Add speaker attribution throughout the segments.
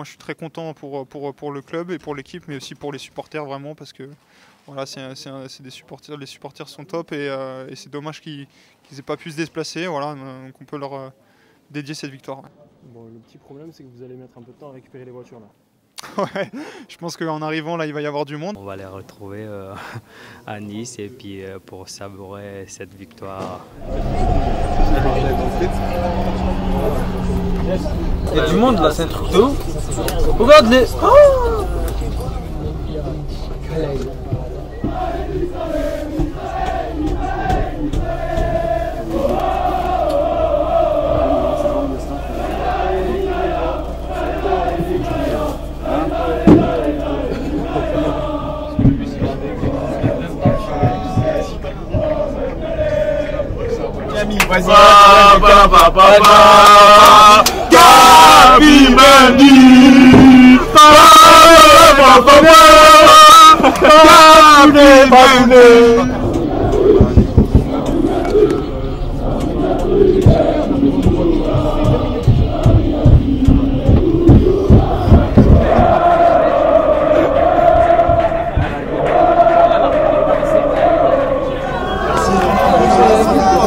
Speaker 1: moi je suis très content pour, pour, pour le club et pour l'équipe, mais aussi pour les supporters vraiment parce que voilà, c'est des supporters, les supporters sont top et, et c'est dommage qu'ils n'aient pas pu se déplacer. Voilà, donc on peut leur dédier cette victoire.
Speaker 2: Bon, le petit problème, c'est que vous allez mettre un peu de temps à récupérer les voitures là.
Speaker 1: Ouais, je pense qu'en arrivant là, il va y avoir du monde.
Speaker 3: On va les retrouver euh, à Nice et puis euh, pour savourer cette victoire.
Speaker 4: Il y a du monde là, c'est un truc de ouf. Regarde les. Oh
Speaker 5: mi ìbàjẹ́. bàbá bàbá bàbá Gábì Mendy bàbá bàbá Mendy.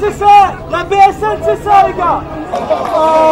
Speaker 6: c'est ça. La BSN, c'est ça, les gars. Oh,